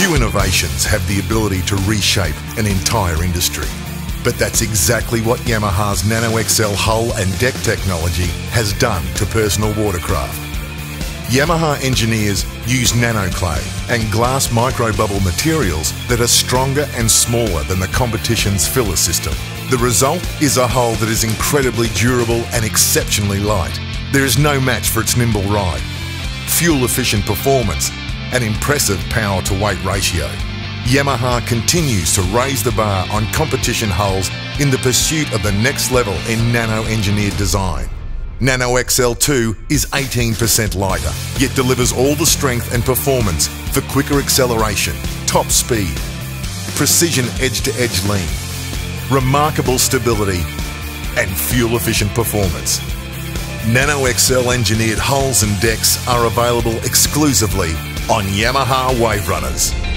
Few innovations have the ability to reshape an entire industry. But that's exactly what Yamaha's NanoXcel hull and deck technology has done to personal watercraft. Yamaha engineers use nanoclay and glass microbubble materials that are stronger and smaller than the competition's filler system. The result is a hull that is incredibly durable and exceptionally light. There is no match for its nimble ride, fuel efficient performance, and impressive power to weight ratio. Yamaha continues to raise the bar on competition hulls in the pursuit of the next level in nano engineered design. NanoXcel2 is 18% lighter, yet delivers all the strength and performance for quicker acceleration, top speed, precision edge to edge lean, remarkable stability, and fuel efficient performance. NanoXcel engineered hulls and decks are available exclusively on Yamaha WaveRunners.